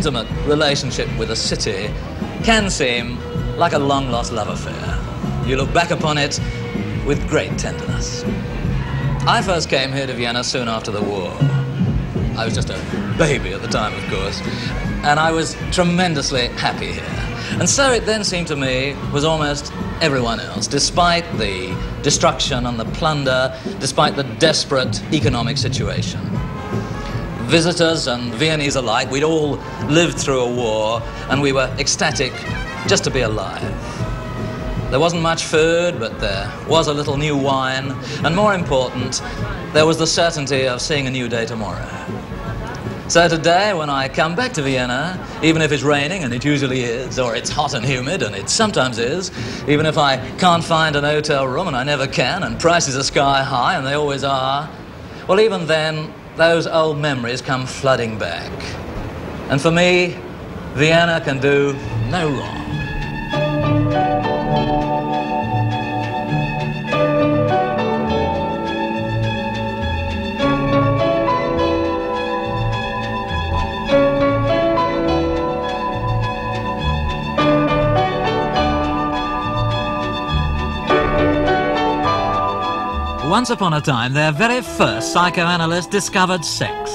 intimate relationship with a city can seem like a long lost love affair. You look back upon it with great tenderness. I first came here to Vienna soon after the war. I was just a baby at the time, of course, and I was tremendously happy here. And so it then seemed to me was almost everyone else, despite the destruction and the plunder, despite the desperate economic situation. Visitors and Viennese alike, we'd all lived through a war, and we were ecstatic just to be alive. There wasn't much food, but there was a little new wine, and more important, there was the certainty of seeing a new day tomorrow. So today, when I come back to Vienna, even if it's raining, and it usually is, or it's hot and humid, and it sometimes is, even if I can't find an hotel room, and I never can, and prices are sky high, and they always are, well, even then, those old memories come flooding back. And for me, Vienna can do no wrong. Once upon a time, their very first psychoanalyst discovered sex.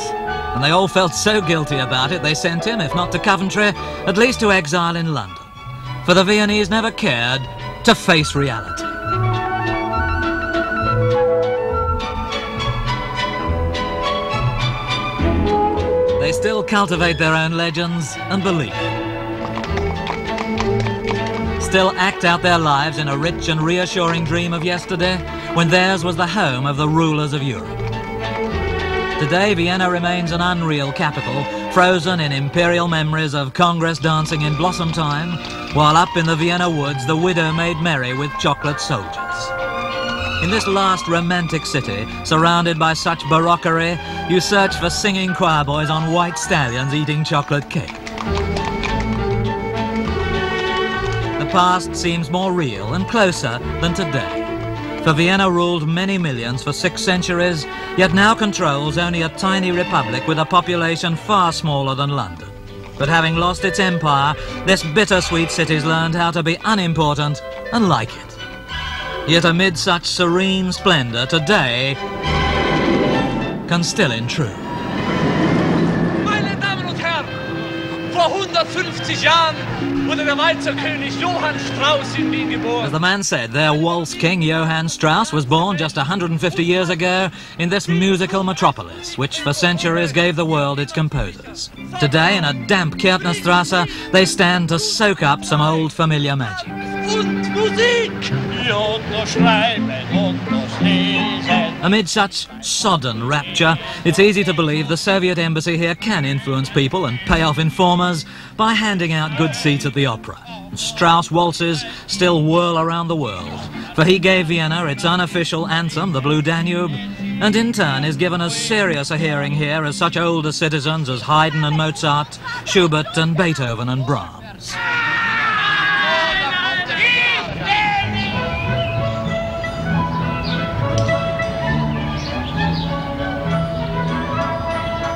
And they all felt so guilty about it, they sent him, if not to Coventry, at least to exile in London. For the Viennese never cared to face reality. They still cultivate their own legends and belief. Still act out their lives in a rich and reassuring dream of yesterday when theirs was the home of the rulers of Europe. Today, Vienna remains an unreal capital, frozen in imperial memories of Congress dancing in blossom time, while up in the Vienna woods the widow made merry with chocolate soldiers. In this last romantic city, surrounded by such barockery, you search for singing choir boys on white stallions eating chocolate cake. The past seems more real and closer than today for Vienna ruled many millions for six centuries, yet now controls only a tiny republic with a population far smaller than London. But having lost its empire, this bittersweet city's learned how to be unimportant and like it. Yet amid such serene splendor, today can still intrude. 150 Jahren wurde der Walzer König Johann Strauss in Wien geboren. As the man said, their waltz king Johann Strauss was born just 150 years ago in this musical metropolis, which for centuries gave the world its composers. Today, in a damp Kärntnerstrasse, they stand to soak up some old familiar magic. Und Musik! Und noch schreiben und noch lesen. Amid such sodden rapture, it's easy to believe the Soviet embassy here can influence people and pay off informers by handing out good seats at the opera. Strauss waltzes still whirl around the world, for he gave Vienna its unofficial anthem, the Blue Danube, and in turn is given as serious a hearing here as such older citizens as Haydn and Mozart, Schubert and Beethoven and Brahms.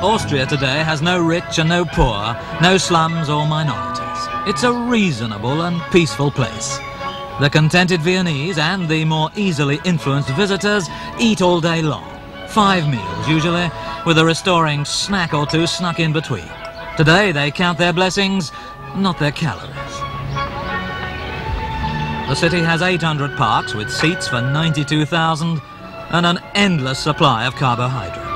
Austria today has no rich and no poor, no slums or minorities. It's a reasonable and peaceful place. The contented Viennese and the more easily influenced visitors eat all day long. Five meals usually, with a restoring snack or two snuck in between. Today they count their blessings, not their calories. The city has 800 parks with seats for 92,000 and an endless supply of carbohydrate.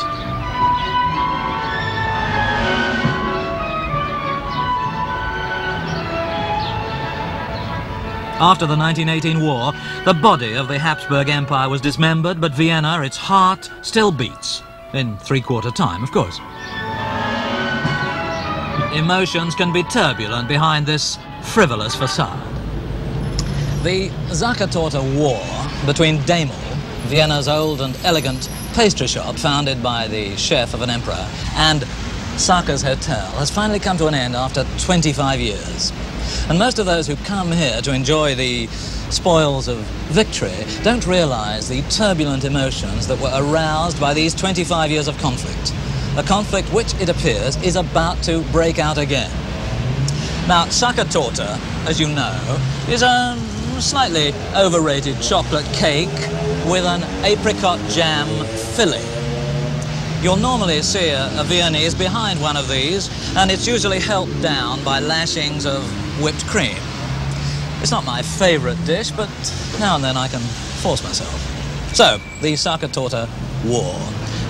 After the 1918 war, the body of the Habsburg Empire was dismembered, but Vienna, its heart, still beats. In three-quarter time, of course. Emotions can be turbulent behind this frivolous facade. The Sachertorte War between Demel, Vienna's old and elegant pastry shop founded by the chef of an emperor, and Sacher's Hotel has finally come to an end after 25 years. And most of those who come here to enjoy the spoils of victory don't realize the turbulent emotions that were aroused by these 25 years of conflict. a conflict which, it appears, is about to break out again. Now, Sachertorte, as you know, is a slightly overrated chocolate cake with an apricot jam filling. You'll normally see a, a Viennese behind one of these, and it's usually helped down by lashings of whipped cream. It's not my favourite dish, but now and then I can force myself. So, the Sachertorte War.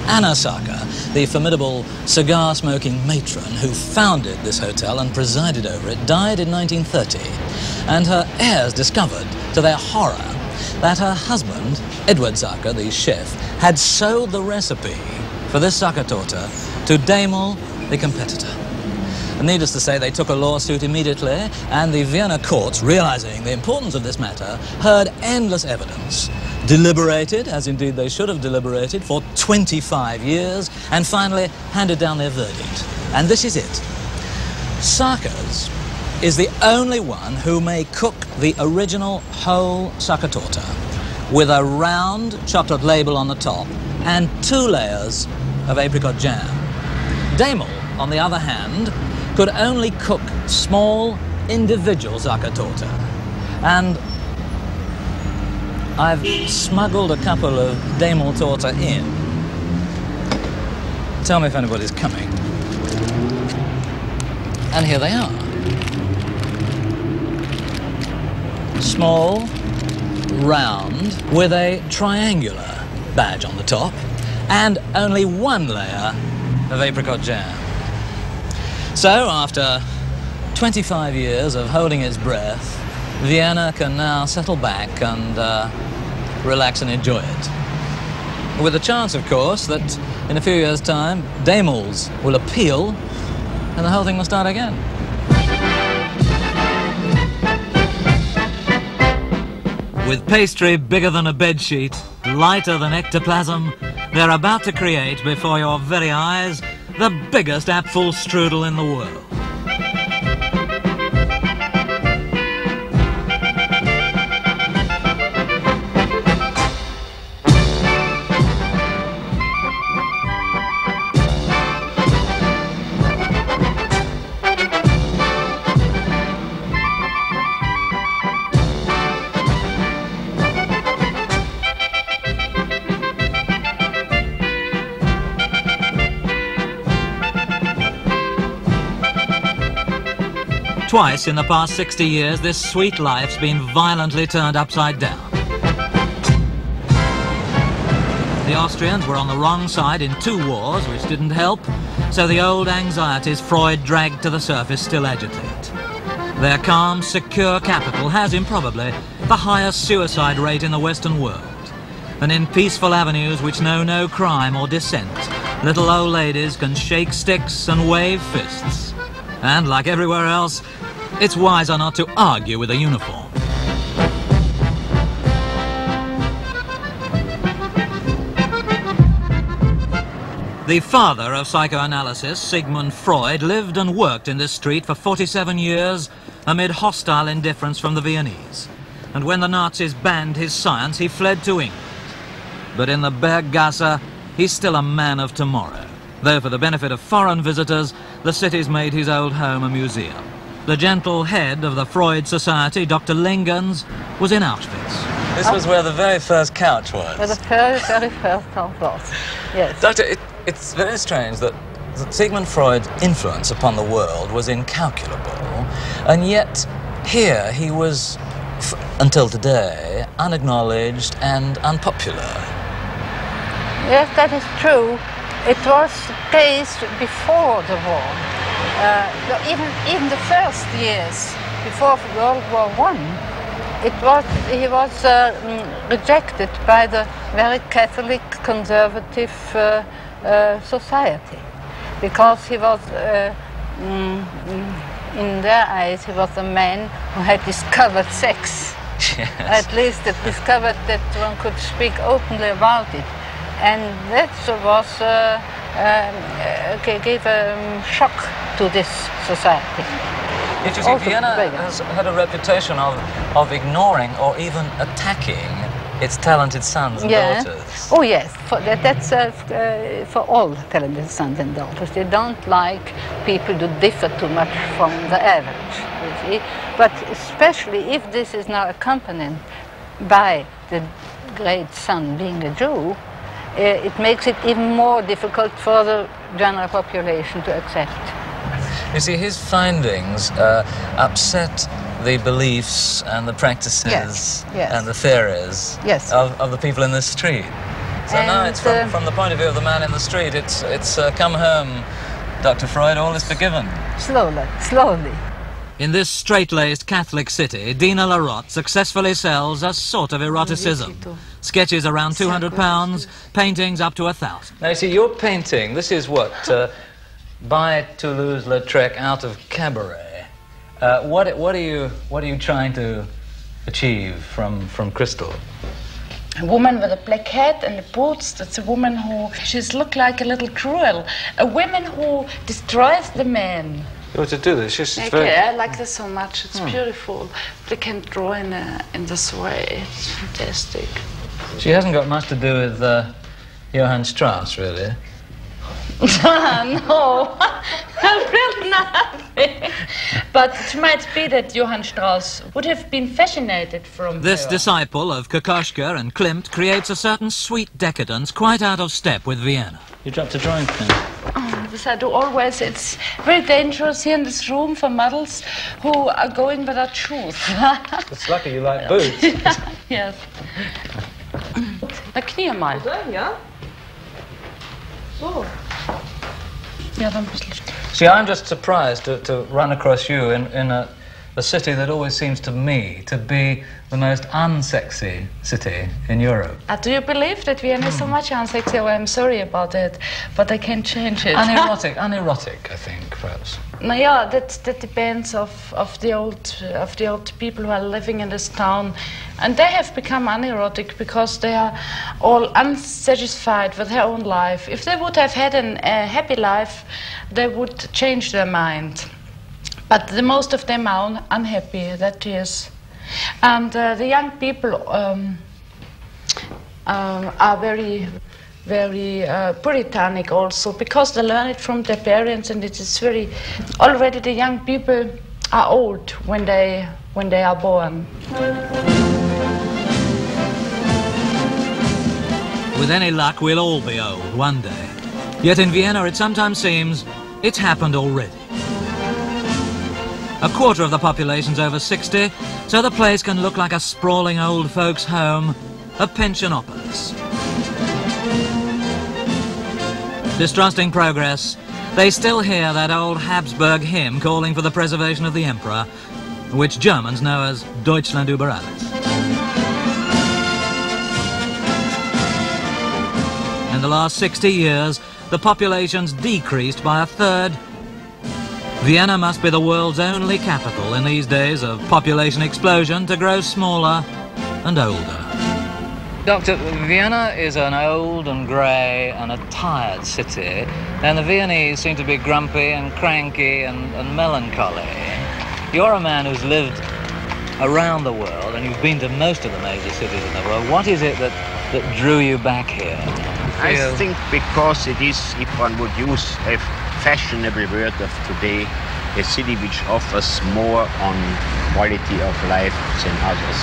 Anna Sacher, the formidable cigar-smoking matron who founded this hotel and presided over it, died in 1930, and her heirs discovered, to their horror, that her husband, Edward Sacher, the chef, had sold the recipe for this Sachertorte to Demel, the competitor. And needless to say, they took a lawsuit immediately, and the Vienna courts, realizing the importance of this matter, heard endless evidence, deliberated, as indeed they should have deliberated, for 25 years, and finally handed down their verdict. And this is it. Sacher's is the only one who may cook the original whole Sachertorte with a round chocolate label on the top and two layers of apricot jam. Demel, on the other hand, could only cook small individual Sachertorte. And I've smuggled a couple of Demel torta in. Tell me if anybody's coming. And here they are. Small, round, with a triangular badge on the top, and only one layer of apricot jam. So, after 25 years of holding its breath, Vienna can now settle back and uh, relax and enjoy it. With the chance, of course, that in a few years' time, Demel's will appeal and the whole thing will start again. With pastry bigger than a bedsheet, lighter than ectoplasm, they're about to create before your very eyes the biggest apfel strudel in the world. Twice in the past 60 years, this sweet life's been violently turned upside down. The Austrians were on the wrong side in two wars, which didn't help, so the old anxieties Freud dragged to the surface still agitate. Their calm, secure capital has improbably the highest suicide rate in the Western world. And in peaceful avenues which know no crime or dissent, little old ladies can shake sticks and wave fists. And like everywhere else, it's wiser not to argue with a uniform. The father of psychoanalysis, Sigmund Freud, lived and worked in this street for 47 years amid hostile indifference from the Viennese. And when the Nazis banned his science, he fled to England. But in the Berggasse, he's still a man of tomorrow. Though for the benefit of foreign visitors, the city's made his old home a museum. The gentle head of the Freud Society, Dr. Lingens, was in Auschwitz. This was where the very first couch was. Where the very, very first couch was, yes. Doctor, it, it's very strange that, that Sigmund Freud's influence upon the world was incalculable, and yet here he was, until today, unacknowledged and unpopular. Yes, that is true. It was the case before the war uh, even even the first years before World War One, it was he was uh, mm, rejected by the very Catholic conservative uh, uh society because he was. Uh, mm, in their eyes, he was a man who had discovered sex. Yes. At least it discovered that one could speak openly about it. And that was uh, um, gave a um, shock to this society. Yet you see, Vienna has had a reputation of, of ignoring or even attacking its talented sons and Yeah. daughters. Oh yes, for that, that's uh, uh, for all talented sons and daughters. They don't like people to differ too much from the average, you see. But especially if this is now accompanied by the great son being a Jew, uh, it makes it even more difficult for the general population to accept. You see, his findings uh, upset the beliefs and the practices Yes, yes. and the theories Yes. of, of the people in the street. So now it's from, uh, from the point of view of the man in the street, it's, it's uh, come home, Dr. Freud, all is forgiven. Slowly, slowly. In this straight-laced Catholic city, Dina Larot successfully sells a sort of eroticism. Sketches around 200 pounds, paintings up to a thousand. Now, you see, your painting, this is what, uh, by Toulouse-Lautrec out of Cabaret. Uh, what, what, are you, what are you trying to achieve from, from Crystal? A woman with a black hat and the boots, that's a woman who, she's look like a little cruel. A woman who destroys the man. You want to do this? It's just Okay, I like this so much. It's beautiful. They can draw in, a, in this way. It's fantastic. She hasn't got much to do with uh, Johann Strauss, really. no, really nothing. But it might be that Johann Strauss would have been fascinated from This her. disciple of Kokoschka and Klimt creates a certain sweet decadence quite out of step with Vienna. You dropped a drawing pin. This I do always. It's very dangerous here in this room for models who are going without shoes. It's lucky you like boots. yes. Na, knie mal. Ja? So. Ja, dann ein bisschen. See, I'm just surprised to, to run across you in, in a, a city that always seems to me to be the most unsexy city in Europe. Uh, do you believe that Vienna is so much unsexy? Oh, I'm sorry about it, but I can't change it. Unerotic, unerotic, I think, perhaps. No, yeah, that that depends of, of the old of the old people who are living in this town, and they have become unerotic because they are all unsatisfied with their own life. If they would have had an, a happy life, they would change their mind. But the most of them are un- unhappy. That is, and uh, the young people um, um, are very very uh, puritanic also because they learn it from their parents and it is very already the young people are old when they when they are born With any luck, we'll all be old one day. Yet in Vienna, it sometimes seems it's happened already. A quarter of the population's over 60, so the place can look like a sprawling old folks' home a pensionopolis. Distrusting progress, they still hear that old Habsburg hymn calling for the preservation of the emperor, which Germans know as Deutschland über alles. In the last 60 years, the population's decreased by a third. Vienna must be the world's only capital in these days of population explosion to grow smaller and older. Doctor, Vienna is an old and grey and a tired city, and the Viennese seem to be grumpy and cranky and, and melancholy. You're a man who's lived around the world and you've been to most of the major cities in the world. What is it that, that drew you back here? I think because it is, if one would use a fashionable word of today, a city which offers more on quality of life than others.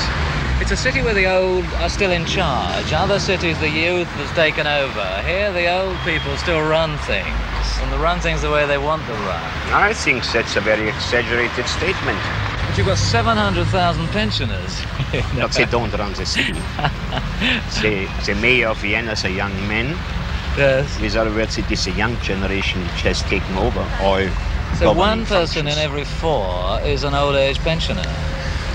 It's a city where the old are still in charge. Other cities, the youth has taken over. Here, the old people still run things, and they run things the way they want to run. I think that's a very exaggerated statement. But you've got 700,000 pensioners. But they don't run the city. the, the mayor of Vienna is a young man. Yes. With other words, it is a young generation which has taken over all So governing one person in every four is an old age pensioner.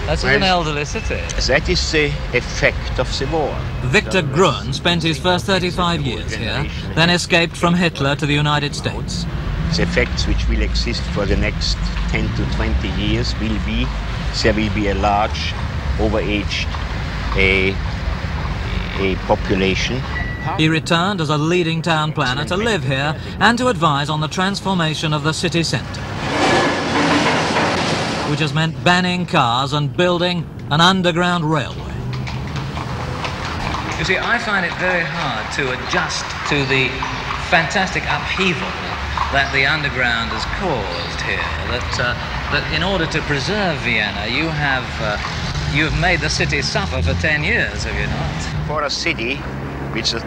That's an elderly city. That is the effect of the war. Victor Gruen spent his first 35 years here, then escaped from Hitler to the United States. The effects which will exist for the next 10 to 20 years will be there will be a large overaged a, a population He returned as a leading town planner to live here and to advise on the transformation of the city centre. Which has meant banning cars and building an underground railway. You see, I find it very hard to adjust to the fantastic upheaval that the underground has caused here. That, uh, that in order to preserve Vienna, you have, uh, you have made the city suffer for 10 years, have you not? For a city which is,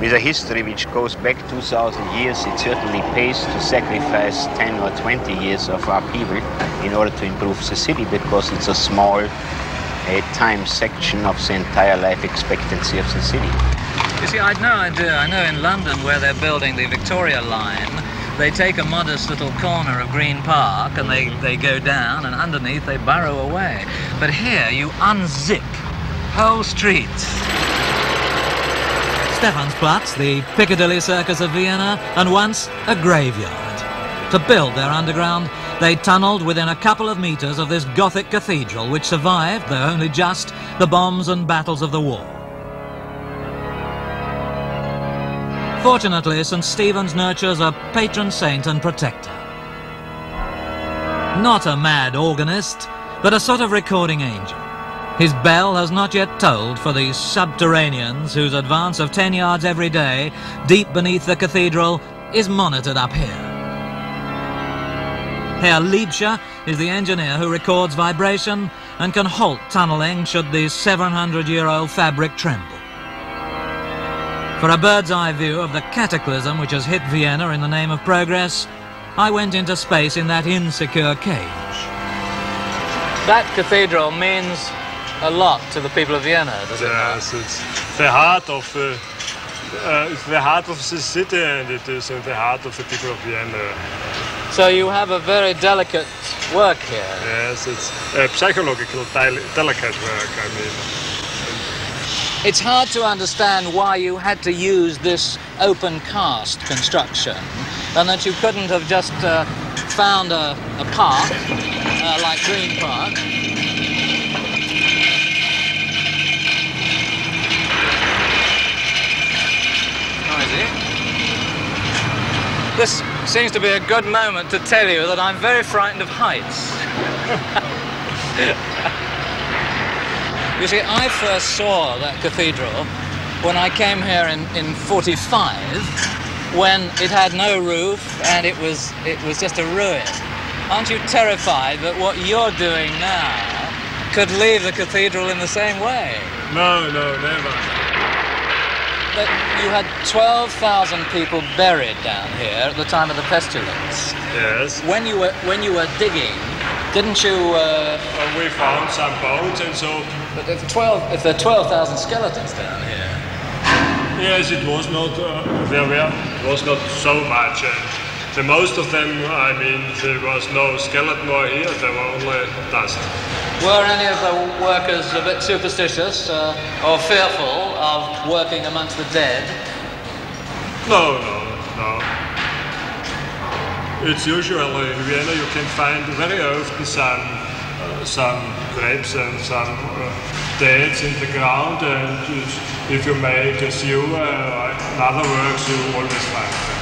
with a history which goes back 2,000 years, it certainly pays to sacrifice 10 or 20 years of upheaval in order to improve the city because it's a small a time section of the entire life expectancy of the city. You see, I'd no idea. I know in London where they're building the Victoria line, they take a modest little corner of Green Park and they, they go down and underneath they burrow away. But here you unzip whole streets. Stephansplatz, the Piccadilly Circus of Vienna, and once a graveyard. To build their underground, they tunnelled within a couple of metres of this Gothic cathedral, which survived, though only just, the bombs and battles of the war. Fortunately, St. Stephen's nurtures a patron saint and protector. Not a mad organist, but a sort of recording angel. His bell has not yet tolled for these subterraneans whose advance of 10 yards every day, deep beneath the cathedral, is monitored up here. Herr Liebscher is the engineer who records vibration and can halt tunnelling should the 700-year-old fabric tremble. For a bird's eye view of the cataclysm which has hit Vienna in the name of progress, I went into space in that insecure cage. That cathedral means a lot to the people of Vienna, does it yes, it's the heart of the, uh, it's the heart of the city and it is in the heart of the people of Vienna. So you have a very delicate work here. Yes, it's a psychological delicate work, I mean. It's hard to understand why you had to use this open cast construction and that you couldn't have just uh, found a, a park uh, like Green Park This seems to be a good moment to tell you that I'm very frightened of heights. you see, I first saw that cathedral when I came here in, in 45, when it had no roof and it was, it was just a ruin. Aren't you terrified that what you're doing now could leave the cathedral in the same way? No, no, never that you had 12,000 people buried down here at the time of the pestilence. Yes. When you were when you were digging, didn't you? Uh, well, we found some bones and so. But if 12, if there are 12,000 skeletons down here. Yes, it was not. Uh, there were was not so much. And the most of them, I mean, there was no skeleton or here. There were only dust. Were any of the workers a bit superstitious uh, or fearful of working amongst the dead? No, no, no. It's usually in Vienna you can find very often some uh, some grapes and some uh, deads in the ground, and if you make a sewer uh, other works, you always find them.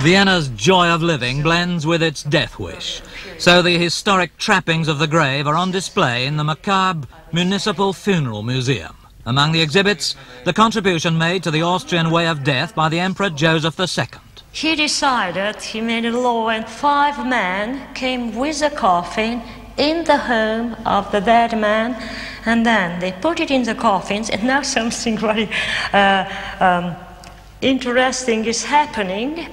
Vienna's joy of living blends with its death wish. So the historic trappings of the grave are on display in the macabre Municipal Funeral Museum. Among the exhibits, the contribution made to the Austrian way of death by the Emperor Joseph II. He decided, he made a law, and five men came with a coffin in the home of the dead man, and then they put it in the coffins, and now something very uh, um, interesting is happening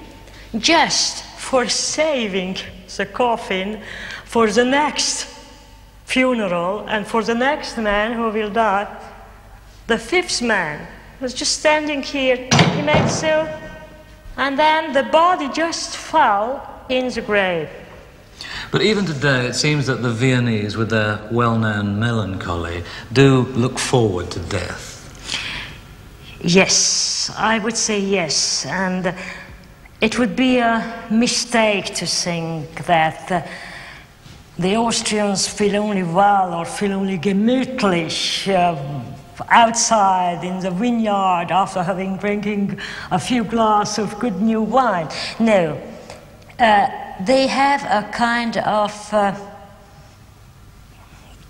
just for saving the coffin for the next funeral and for the next man who will die. The fifth man was just standing here. He made so, and then the body just fell in the grave. But even today, it seems that the Viennese, with their well known melancholy, do look forward to death. Yes, I would say yes. And it would be a mistake to think that uh, the Austrians feel only well or feel only gemütlich uh, outside in the vineyard after having drinking a few glasses of good new wine. No, uh, they have a kind of uh,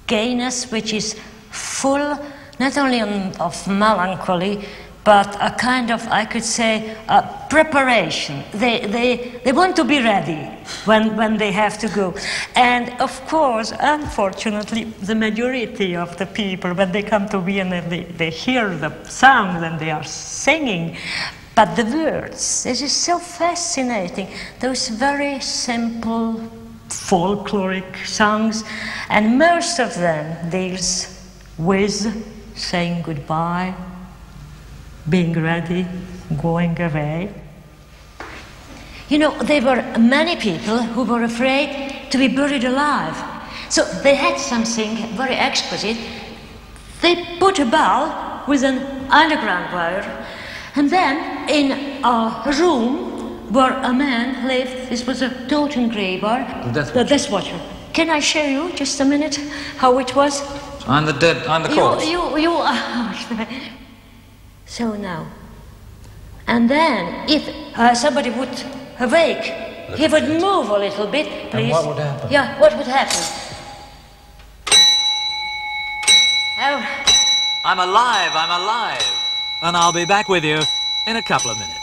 gayness which is full not only of melancholy, but a kind of, I could say, preparation. They, they, they want to be ready when, when they have to go. And of course, unfortunately, the majority of the people, when they come to Vienna, they, they hear the songs and they are singing. But the words, this is so fascinating. Those very simple folkloric songs, and most of them deals with saying goodbye, being ready, going away. You know, there were many people who were afraid to be buried alive. So they had something very exquisite. They put a bell with an underground wire, and then in a room where a man lived, this was a Totengräber, The Death the Death Watcher. Can I show you just a minute how it was? I'm the dead, I'm the corpse. You, you, you. Uh, oh, so now. And then, if uh, somebody would awake, he would move a little bit, please. what would happen? Yeah, what would happen? Oh, I'm alive, I'm alive. And I'll be back with you in a couple of minutes.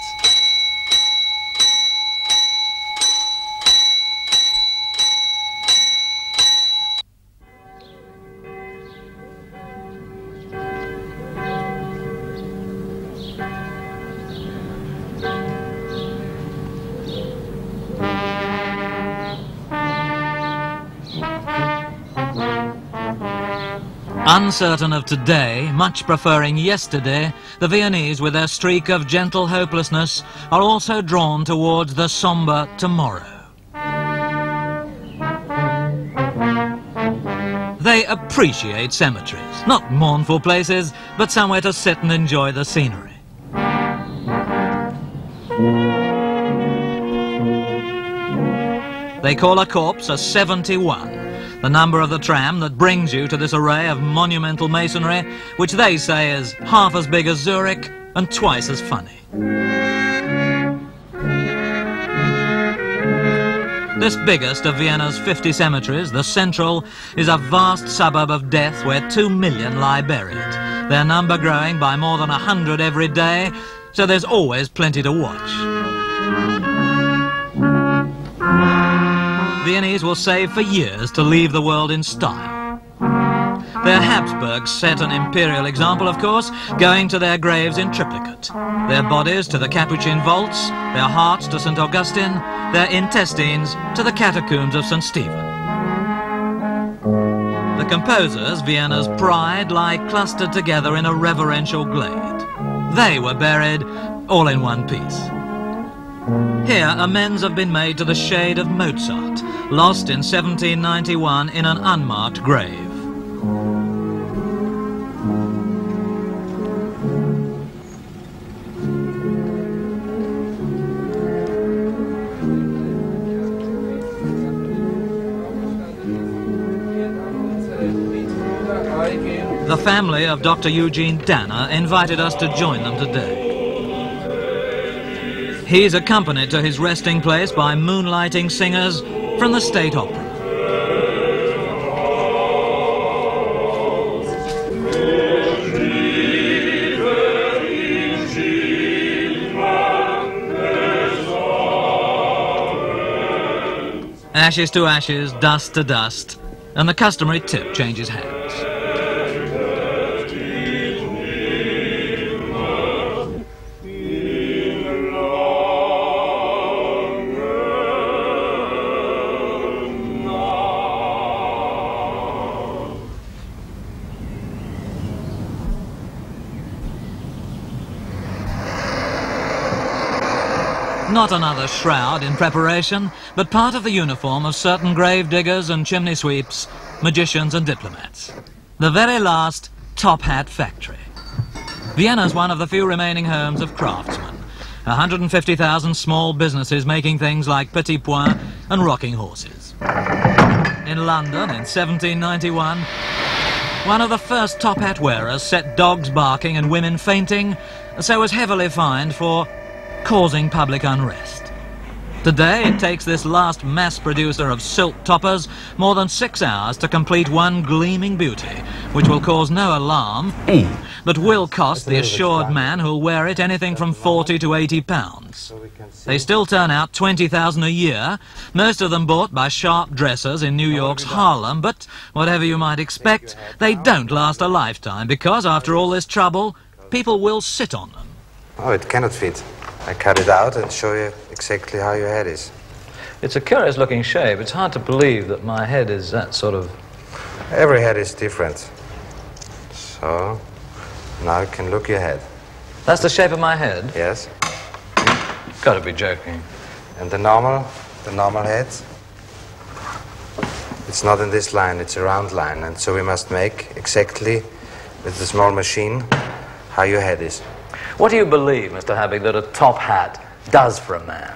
Uncertain of today, much preferring yesterday, the Viennese, with their streak of gentle hopelessness, are also drawn towards the sombre tomorrow. They appreciate cemeteries, not mournful places, but somewhere to sit and enjoy the scenery. They call a corpse a 71, the number of the tram that brings you to this array of monumental masonry, which they say is half as big as Zurich and twice as funny. This biggest of Vienna's 50 cemeteries, the Central, is a vast suburb of death where two million lie buried, their number growing by more than a hundred every day, so there's always plenty to watch. Viennese will save for years to leave the world in style. Their Habsburgs set an imperial example, of course, going to their graves in triplicate. Their bodies to the Capuchin vaults, their hearts to St. Augustine, their intestines to the catacombs of St. Stephen. The composers, Vienna's pride, lie clustered together in a reverential glade. They were buried all in one piece. Here, amends have been made to the shade of Mozart, lost in 1791 in an unmarked grave. The family of Dr. Eugene Danner invited us to join them today. He's accompanied to his resting place by moonlighting singers from the State Opera. Ashes to ashes, dust to dust, and the customary tip changes hands. Not another shroud in preparation, but part of the uniform of certain grave diggers and chimney sweeps, magicians and diplomats. The very last top hat factory. Vienna's one of the few remaining homes of craftsmen. 150,000 small businesses making things like petit pois and rocking horses. In London in 1791, one of the first top hat wearers set dogs barking and women fainting, so was heavily fined for causing public unrest. Today, it takes this last mass producer of silk toppers more than six hours to complete one gleaming beauty, which will cause no alarm, but will cost the assured man who'll wear it anything from 40 to 80 pounds. They still turn out 20,000 a year, most of them bought by sharp dressers in New York's Harlem, but whatever you might expect, they don't last a lifetime because after all this trouble, people will sit on them. Oh, it cannot fit. I cut it out and show you exactly how your head is. It's a curious looking shape. It's hard to believe that my head is that sort of... Every head is different. So, now you can look your head. That's the shape of my head? Yes. Gotta be joking. And the normal, the normal head, it's not in this line, it's a round line. And so we must make exactly with the small machine how your head is. What do you believe, Mr. Habig, that a top hat does for a man?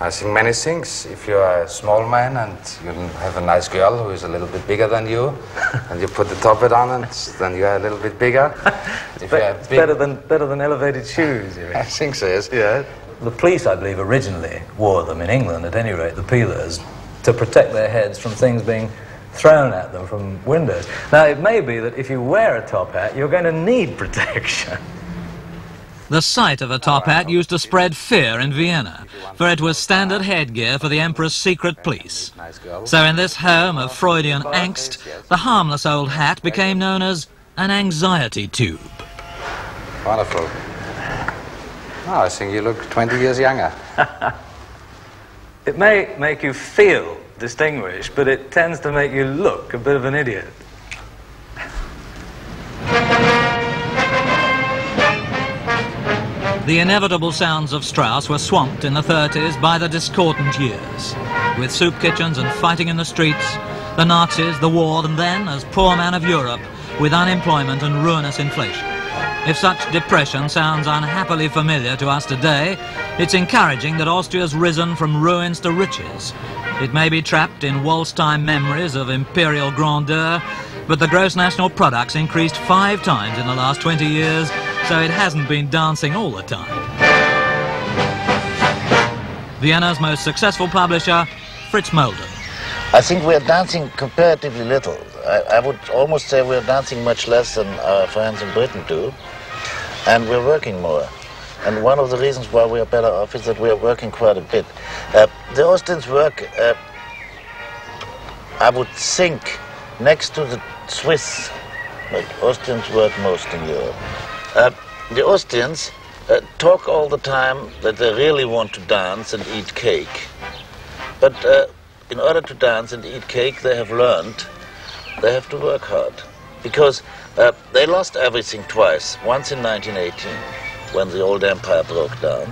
I think many things. If you're a small man and you have a nice girl who is a little bit bigger than you, and you put the top hat on, and then you are a little bit bigger. If it's big... better than better than elevated shoes. You mean? I think so. Yes. Yeah. The police, I believe, originally wore them in England, at any rate, the peelers, to protect their heads from things being thrown at them from windows. Now, it may be that if you wear a top hat, you're going to need protection. The sight of a top hat used to spread fear in Vienna, for it was standard headgear for the Emperor's secret police. So in this home of Freudian angst, the harmless old hat became known as an anxiety tube. Wonderful. Oh, I think you look 20 years younger. it may make you feel distinguished, but it tends to make you look a bit of an idiot. The inevitable sounds of Strauss were swamped in the 30s by the discordant years. With soup kitchens and fighting in the streets, the Nazis, the war, and then, as poor man of Europe, with unemployment and ruinous inflation. If such depression sounds unhappily familiar to us today, it's encouraging that Austria's risen from ruins to riches. It may be trapped in waltz-time memories of imperial grandeur, but the gross national product's increased five times in the last 20 years, so it hasn't been dancing all the time. Vienna's most successful publisher, Fritz Molden. I think we're dancing comparatively little. I, I, would almost say we're dancing much less than our friends in Britain do, and we're working more. And one of the reasons why we are better off is that we are working quite a bit. Uh, the Austrians work, uh, I would think, next to the Swiss, but Austrians work most in Europe. Uh, the Austrians uh, talk all the time that they really want to dance and eat cake. But uh, in order to dance and eat cake, they have learned they have to work hard. Because uh, they lost everything twice. Once in 1918, when the old empire broke down,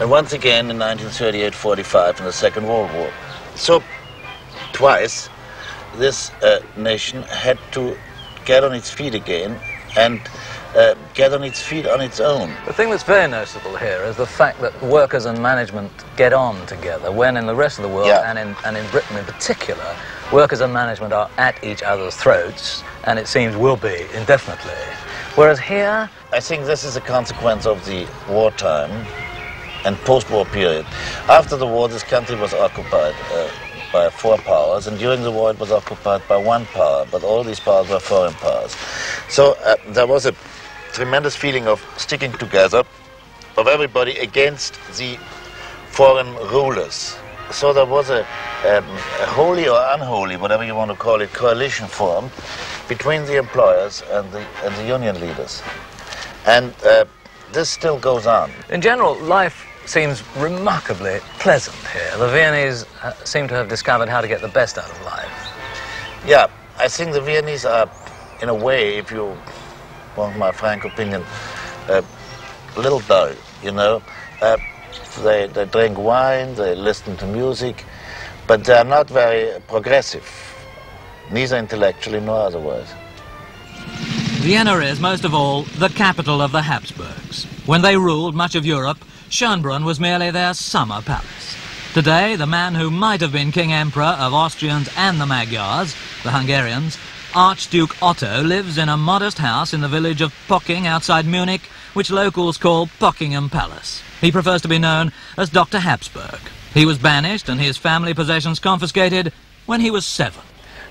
and once again in 1938-45 in the Second World War. So, twice, this uh, nation had to get on its feet again and uh, get on its feet on its own. The thing that's very noticeable here is the fact that workers and management get on together, when in the rest of the world, yeah. and, in, and in Britain in particular, workers and management are at each other's throats, and it seems will be indefinitely. Whereas here... I think this is a consequence of the wartime and post-war period. After the war, this country was occupied uh, by four powers, and during the war it was occupied by one power, but all these powers were foreign powers. So uh, there was a tremendous feeling of sticking together, of everybody against the foreign rulers. So there was a, um, a holy or unholy, whatever you want to call it, coalition formed between the employers and the, and the union leaders. And uh, this still goes on. In general, life seems remarkably pleasant here. The Viennese uh, seem to have discovered how to get the best out of life. Yeah, I think the Viennese are, in a way, if you want my frank opinion, uh, little dull, you know. Uh, they, they drink wine, they listen to music, but they are not very progressive, neither intellectually nor otherwise. Vienna is, most of all, the capital of the Habsburgs. When they ruled much of Europe, Schönbrunn was merely their summer palace. Today, the man who might have been King Emperor of Austrians and the Magyars, the Hungarians, Archduke Otto lives in a modest house in the village of Pocking outside Munich, which locals call Pockingham Palace. He prefers to be known as Dr. Habsburg. He was banished and his family possessions confiscated when he was seven.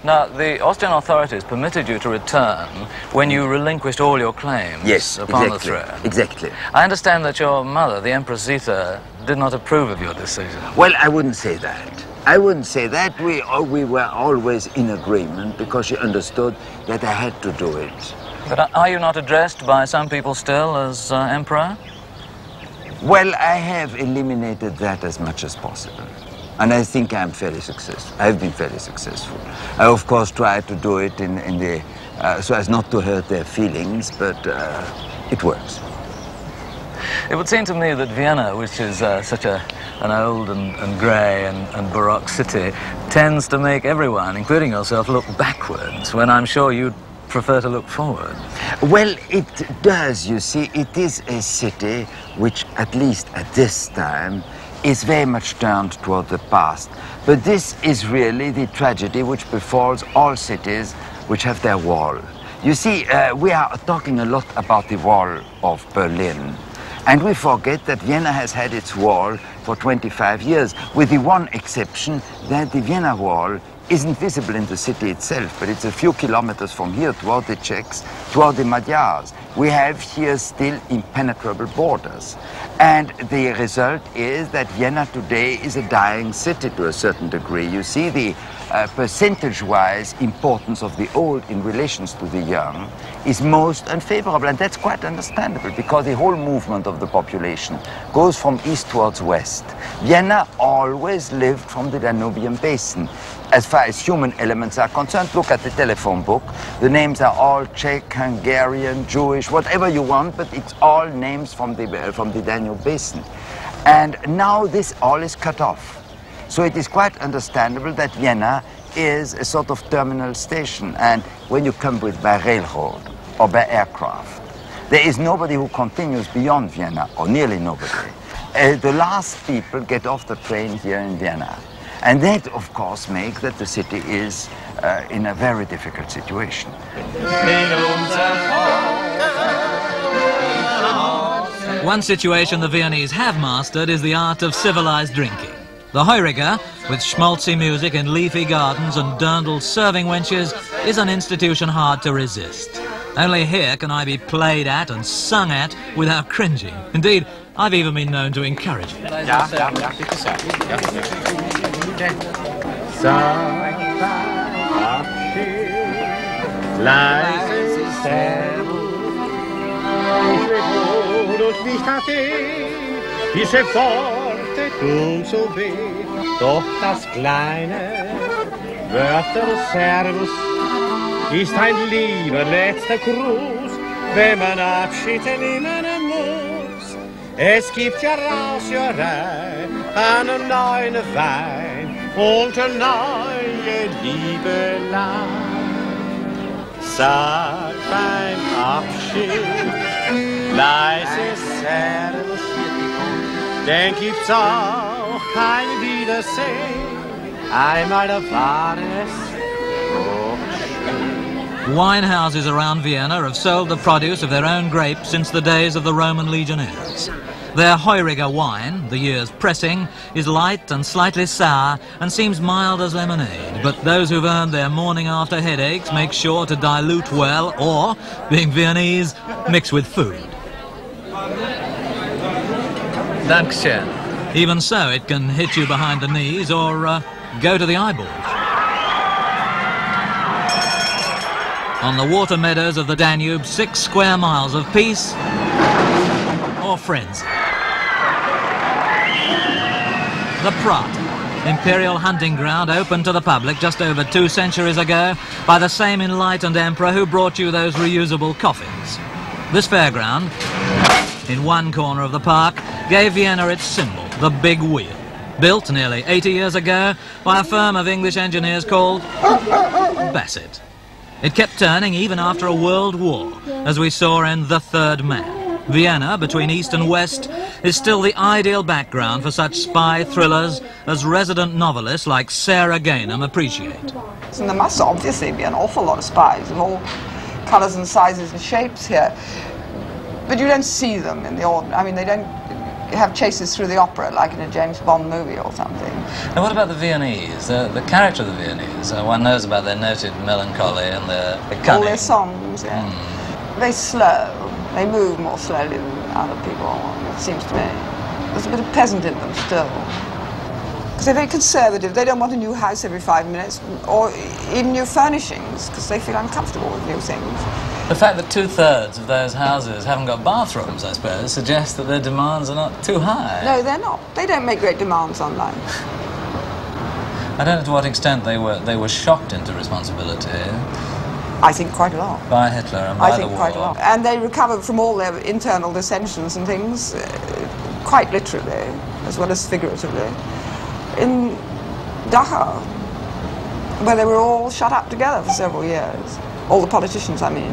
Now, the Austrian authorities permitted you to return when you relinquished all your claims yes, upon exactly, the throne. Exactly. I understand that your mother, the Empress Zita, did not approve of your decision. Well, I wouldn't say that. I wouldn't say that. We, uh, we were always in agreement because she understood that I had to do it. But are you not addressed by some people still as uh, Emperor? Well, I have eliminated that as much as possible. And I think I'm fairly successful. I've been fairly successful. I, of course, try to do it in, in the, uh, so as not to hurt their feelings, but uh, it works. It would seem to me that Vienna, which is uh, such a, an old and, and grey and, and baroque city, tends to make everyone, including yourself, look backwards, when I'm sure you'd prefer to look forward. Well, it does, you see. It is a city which, at least at this time, is very much turned toward the past. But this is really the tragedy which befalls all cities which have their wall. You see, uh, we are talking a lot about the wall of Berlin. And we forget that Vienna has had its wall for 25 years, with the one exception that the Vienna Wall isn't visible in the city itself, but it's a few kilometers from here toward the Czechs, toward the Magyars. We have here still impenetrable borders. And the result is that Vienna today is a dying city to a certain degree. You see the uh, percentage-wise importance of the old in relations to the young is most unfavorable. And that's quite understandable because the whole movement of the population goes from east towards west. Vienna always lived from the Danubian basin. As far as human elements are concerned, look at the telephone book. The names are all Czech, Hungarian, Jewish, whatever you want, but it's all names from the, uh, from the Danube basin. And now this all is cut off. So it is quite understandable that Vienna is a sort of terminal station. And when you come with by railroad or by aircraft, there is nobody who continues beyond Vienna, or nearly nobody. Uh, the last people get off the train here in Vienna. And that, of course, makes that the city is uh, in a very difficult situation. One situation the Viennese have mastered is the art of civilized drinking. The Heuriger, with schmaltzy music and leafy gardens and dirndl serving wenches, is an institution hard to resist. Only here can I be played at and sung at without cringing. Indeed, I've even been known to encourage it. So weh, doch das kleine Wörter Servus ist ein lieber letzter Gruß, wenn man Abschied nehmen muss. Es gibt ja Rausjörei an einem neuen Wein und eine neue Liebelei. Sag beim Abschied leise Servus, denn gibt's auch kein Wiedersehen. Einmal da war es Wine houses around Vienna have sold the produce of their own grapes since the days of the Roman legionaries. Their Heuriger wine, the year's pressing, is light and slightly sour and seems mild as lemonade. But those who've earned their morning after headaches make sure to dilute well or, being Viennese, mix with food. Dankeschön. Even so, it can hit you behind the knees or uh, go to the eyeballs. On the water meadows of the Danube, six square miles of peace or friends. The Prater, imperial hunting ground opened to the public just over two centuries ago by the same enlightened emperor who brought you those reusable coffins. This fairground, in one corner of the park, gave Vienna its symbol, the big wheel. Built nearly 80 years ago by a firm of English engineers called Bassett. It kept turning even after a world war, as we saw in The Third Man. Vienna, between east and west, is still the ideal background for such spy thrillers as resident novelists like Sarah Gainham appreciate. And there must obviously be an awful lot of spies of all colours and sizes and shapes here. But you don't see them in the ordinary, I mean, they don't, have chases through the opera, like in a James Bond movie or something. And what about the Viennese? The, the character of the Viennese? Uh, one knows about their noted melancholy and their, their All their songs, yeah. They slow. They move more slowly than other people, it seems to me. There's a bit of peasant in them still. Because they're very conservative. They don't want a new house every five minutes, or even new furnishings, because they feel uncomfortable with new things. The fact that two thirds of those houses haven't got bathrooms, I suppose, suggests that their demands are not too high. No, they're not. They don't make great demands on life. I don't know to what extent they were they were shocked into responsibility I think quite a lot. by Hitler and by I think the war. quite a lot. And they recovered from all their internal dissensions and things, uh, quite literally, as well as figuratively, in Dachau, where they were all shut up together for several years. All the politicians, I mean.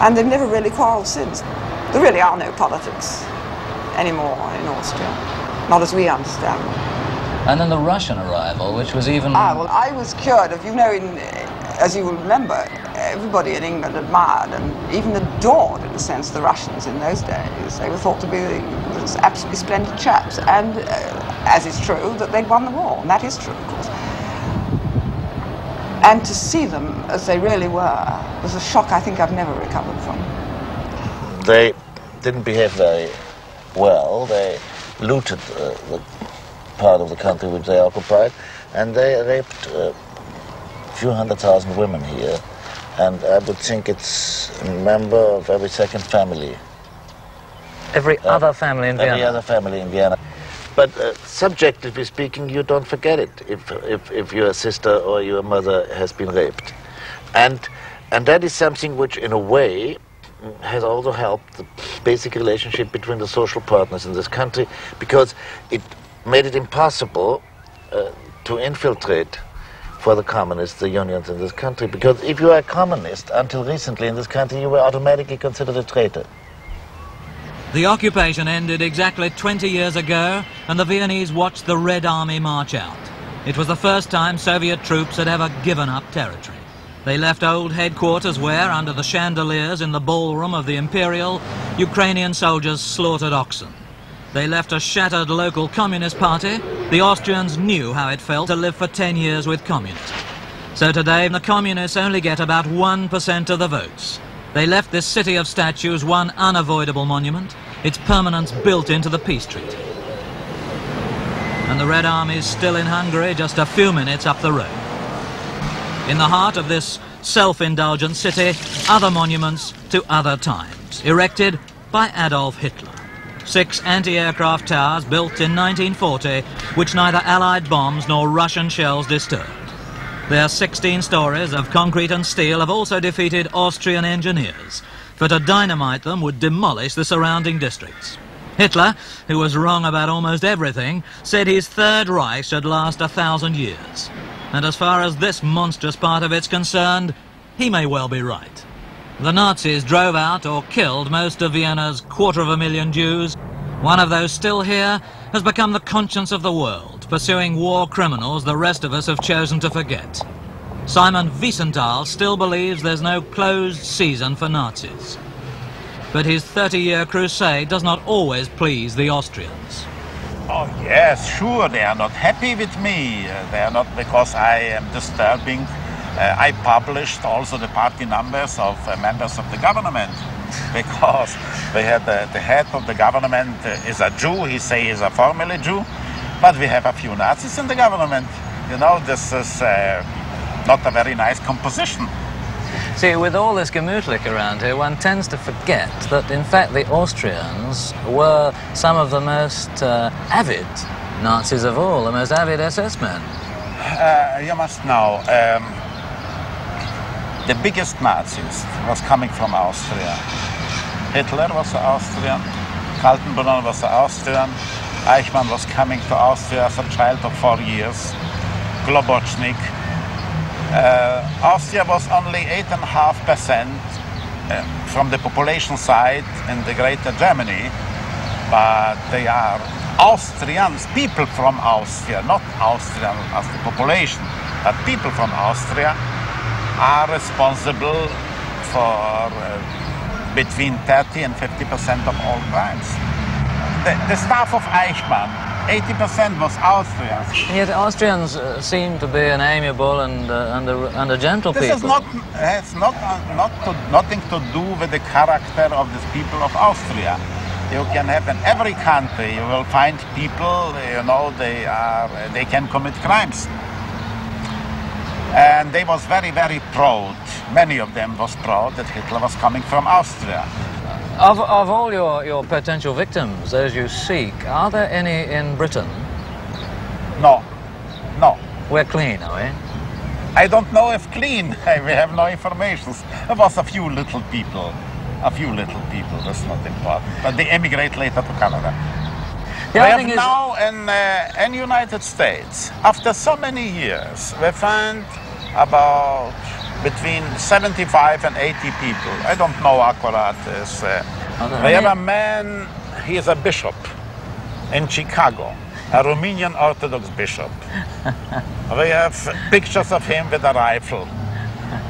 And they've never really quarrelled since. There really are no politics anymore in Austria, not as we understand them. And then the Russian arrival, which was even Ah, well, I was cured of, you know, in, as you will remember, everybody in England admired and even adored, in a sense, the Russians in those days. They were thought to be absolutely splendid chaps, and uh, as is true, that they'd won the war, and that is true, of course. And to see them as they really were was a shock I think I've never recovered from. They didn't behave very well. They looted uh, the part of the country which they occupied, and they raped uh, a few hundred thousand women here. And I would think it's a member of every second family. every other family in Vienna? Every other family in Vienna. But uh, subjectively speaking, you don't forget it if, if, if your sister or your mother has been raped. And, and that is something which, in a way, has also helped the basic relationship between the social partners in this country because it made it impossible uh, to infiltrate for the communists, the unions in this country. Because if you are a communist, until recently in this country, you were automatically considered a traitor. The occupation ended exactly 20 years ago, and the Viennese watched the Red Army march out. It was the first time Soviet troops had ever given up territory. They left old headquarters where, under the chandeliers in the ballroom of the Imperial, Ukrainian soldiers slaughtered oxen. They left a shattered local communist party. The Austrians knew how it felt to live for 10 years with communism. So today, the communists only get about 1% of the votes. They left this city of statues one unavoidable monument, its permanence built into the peace treaty. And the Red Army is still in Hungary, just a few minutes up the road. In the heart of this self-indulgent city, other monuments to other times, erected by Adolf Hitler. Six anti-aircraft towers built in 1940, which neither Allied bombs nor Russian shells disturbed. Their 16 stories of concrete and steel have also defeated Austrian engineers, for to dynamite them would demolish the surrounding districts. Hitler, who was wrong about almost everything, said his Third Reich should last a thousand years. And as far as this monstrous part of it's concerned, he may well be right. The Nazis drove out or killed most of Vienna's quarter of a million Jews. One of those still here has become the conscience of the world, pursuing war criminals the rest of us have chosen to forget. Simon Wiesenthal still believes there's no closed season for Nazis. But his 30-year crusade does not always please the Austrians. Oh, yes, sure, they are not happy with me. Uh, they are not because I am disturbing. Uh, I published also the party numbers of uh, members of the government because they had the, the head of the government uh, is a Jew, he say is a formerly Jew, but we have a few Nazis in the government. You know, this is uh, not a very nice composition. See, with all this Gemütlich around here, one tends to forget that, in fact, the Austrians were some of the most uh, avid Nazis of all, the most avid SS men. Uh, you must know, um, the biggest Nazis was coming from Austria. Hitler was an Austrian, Kaltenbrunner was an Austrian, Eichmann was coming to Austria as a child of four years, Globocnik. Uh, Austria was only 8.5% uh, from the population side in the greater Germany, but they are Austrians, people from Austria, not Austrian as the population, but people from Austria are responsible for uh, between 30 and 50 percent of all crimes. the, the staff of Eichmann, 80% was Austrians. Yet Austrians uh, seem to be an amiable and, uh, and, a, and a gentle This people. is not has not uh, not to, nothing to do with the character of the people of Austria. You can have in every country you will find people you know they are they can commit crimes, and they was very very proud. Many of them was proud that Hitler was coming from Austria. Of, of all your, your potential victims, those you seek, are there any in Britain? No, no. We're clean, are we? I don't know if clean. we have no information. There was a few little people, a few little people. That's not important. But they emigrate later to Canada. The we have now in uh, in United States, after so many years, we find about between 75 and 80 people. I don't know accurate. Is, uh, we have a man. He is a bishop in Chicago, a Romanian Orthodox bishop. We have pictures of him with a rifle.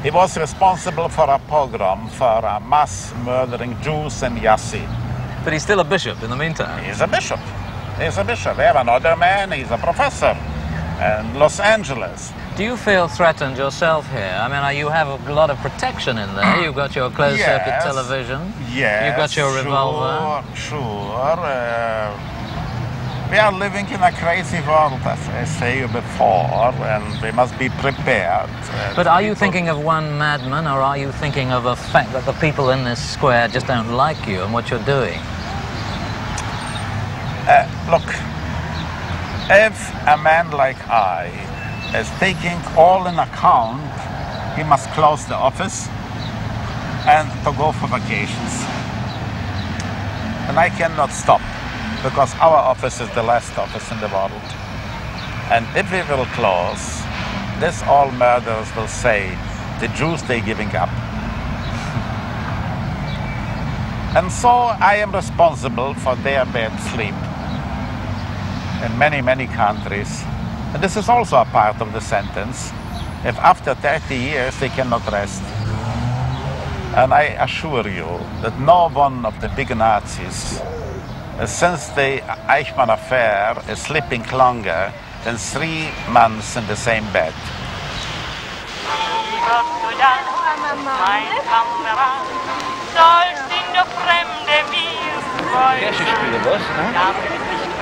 He was responsible for a pogrom, for a mass murdering Jews in Jassy. But he's still a bishop in the meantime. He's a bishop. He's a bishop. We have another man, he's a professor in Los Angeles. Do you feel threatened yourself here? I mean, you have a lot of protection in there. You've got your closed circuit Yes. television. Yes, You've got your sure, revolver. Sure. Uh, we are living in a crazy world, as I say before, and we must be prepared. Uh, But are you thinking of one madman, or are you thinking of the fact that the people in this square just don't like you and what you're doing? Uh, look, if a man like I is taking all in account, he must close the office and to go for vacations. And I cannot stop because our office is the last office in the world. And if we will close, this all murderers will say the Jews they giving up. And so I am responsible for their bad sleep in many, many countries. And this is also a part of the sentence. If after 30 years they cannot rest. And I assure you that no one of the big Nazis, uh, since the Eichmann affair, is sleeping longer than three months in the same bed. Mein Kamerad, sollst in der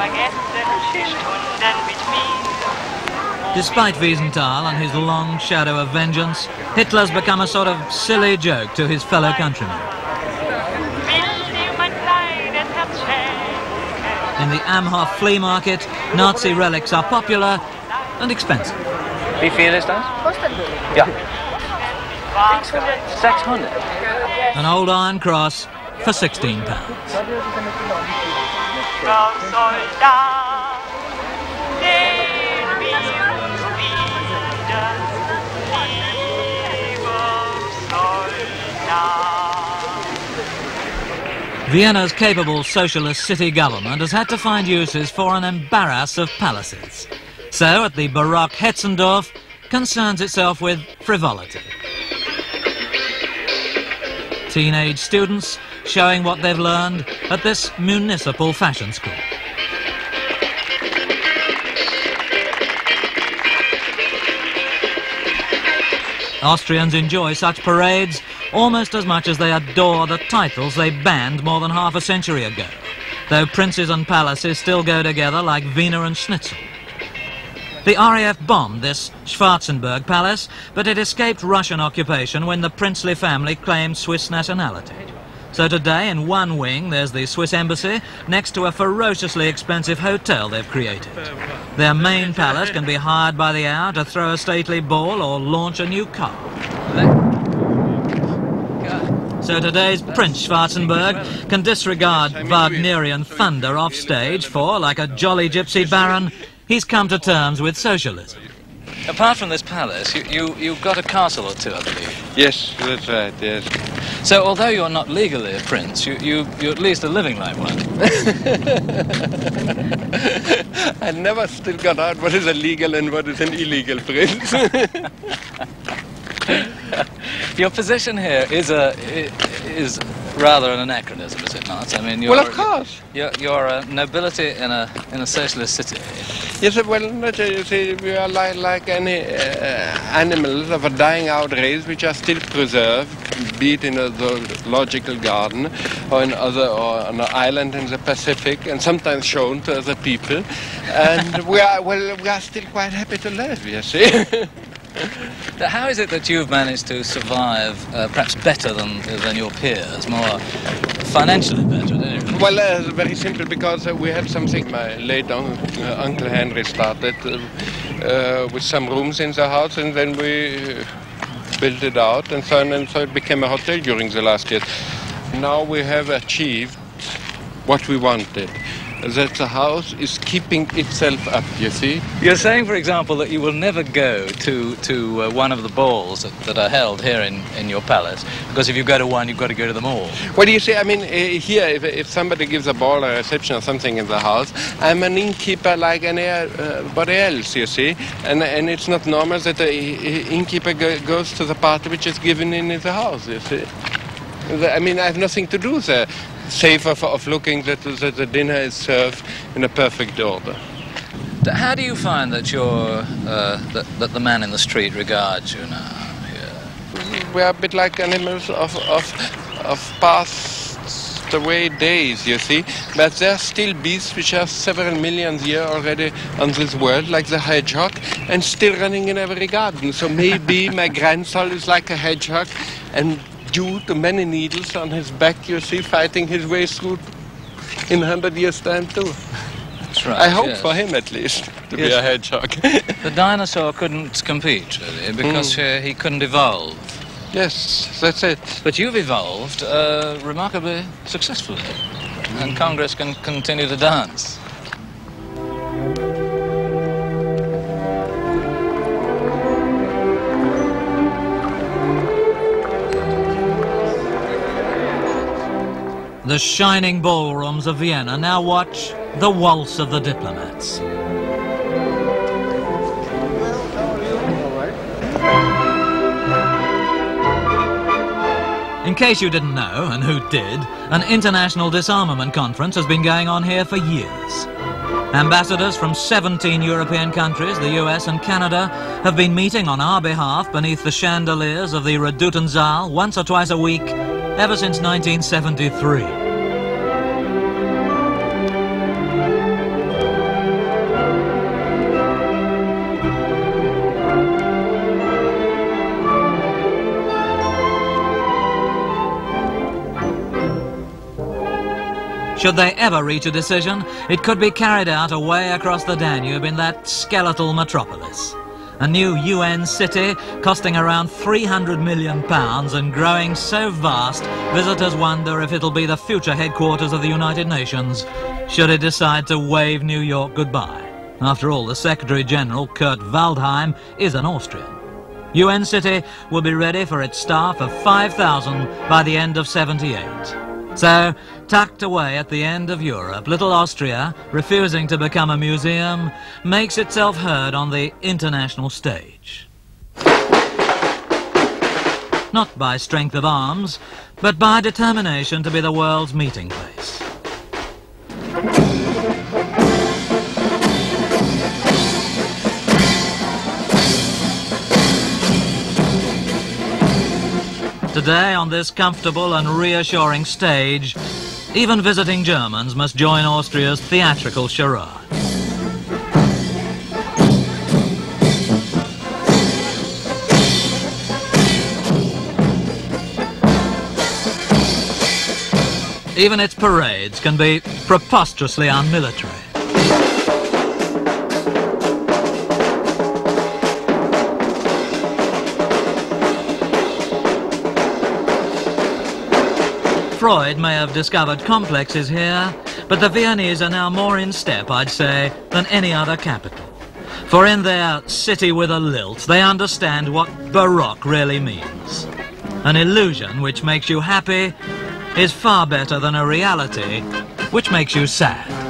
Fremde wir freuen. Damit nicht vergessen, Stunden mit mir. Despite Wiesenthal and his long shadow of vengeance, Hitler's become a sort of silly joke to his fellow countrymen. Will dir mein kleines Herz schenken. In the Am Hof flea market, Nazi relics are popular and expensive. Wie viel ist das? Ja. 600. An old iron cross for 16 pounds. Soldat. Vienna's capable socialist city government has had to find uses for an embarrass of palaces. So, at the Baroque Hetzendorf, concerns itself with frivolity. Teenage students showing what they've learned at this municipal fashion school. Austrians enjoy such parades almost as much as they adore the titles they banned more than half a century ago, though princes and palaces still go together like Wiener and Schnitzel. The RAF bombed this Schwarzenberg palace, but it escaped Russian occupation when the princely family claimed Swiss nationality. So today, in one wing, there's the Swiss embassy, next to a ferociously expensive hotel they've created. Their main palace can be hired by the hour to throw a stately ball or launch a new car. So today's Prince Schwarzenberg can disregard Wagnerian thunder off stage for, like a jolly gypsy baron, he's come to terms with socialism. Apart from this palace, you, you, you've got a castle or two, I believe. Yes, that's right, yes. So, although you're not legally a prince, you, you, you at least are living like one. I never still got out what is a legal and what is an illegal prince. Your position here is a is rather an anachronism, is it not? I mean, you're, Well, of course. You're, you're a nobility in a in a socialist city. Yes, well, you see, we are like, like any uh, animals of a dying out race which are still preserved, be it in a zoological garden or in other or on an island in the Pacific, and sometimes shown to other people. And we are well, we are still quite happy to live. You see. How is it that you've managed to survive uh, perhaps better than than your peers, more financially better? Well, uh, very simple because uh, we had something my late un- uh, Uncle Henry started uh, uh, with some rooms in the house and then we built it out and so on and so it became a hotel during the last years. Now we have achieved what we wanted. That the house is keeping itself up, you see. You're saying, for example, that you will never go to to uh, one of the balls that, that are held here in, in your palace because if you go to one, you've got to go to them all. What do you say? I mean, uh, here, if, if somebody gives a ball or a reception or something in the house, I'm an innkeeper like anybody else, you see. And, and it's not normal that the innkeeper go, goes to the party which is given in the house, you see. I mean, I have nothing to do there, save of, looking that, that the dinner is served in a perfect order. How do you find that you're uh, that, that the man in the street regards you now? We are a bit like animals of, of, of past away days, you see. But there are still beasts which are several million years already on this world, like the hedgehog, and still running in every garden. So maybe my grandson is like a hedgehog, and due to many needles on his back, you see, fighting his way through in hundred years' time too. That's right. I hope yes. for him at least to be a hedgehog. The dinosaur couldn't compete, really, because uh, he couldn't evolve. Yes, that's it. But you've evolved uh, remarkably successfully, and Congress can continue to dance. The shining ballrooms of Vienna now watch the waltz of the diplomats. In case you didn't know, and who did, an international disarmament conference has been going on here for years. Ambassadors from 17 European countries, the US and Canada, have been meeting on our behalf beneath the chandeliers of the Redoutensaal once or twice a week ever since 1973. Should they ever reach a decision, it could be carried out away across the Danube in that skeletal metropolis. A new UN city costing around 300 million pounds and growing so vast, visitors wonder if it'll be the future headquarters of the United Nations, should it decide to wave New York goodbye. After all, the Secretary General, Kurt Waldheim, is an Austrian. UN City will be ready for its staff of 5,000 by the end of 78. So, tucked away at the end of Europe, little Austria, refusing to become a museum, makes itself heard on the international stage. Not by strength of arms, but by determination to be the world's meeting place. Today, on this comfortable and reassuring stage, even visiting Germans must join Austria's theatrical charade. Even its parades can be preposterously unmilitary. Freud may have discovered complexes here, but the Viennese are now more in step, I'd say, than any other capital. For in their city with a lilt, they understand what Baroque really means. An illusion which makes you happy is far better than a reality which makes you sad.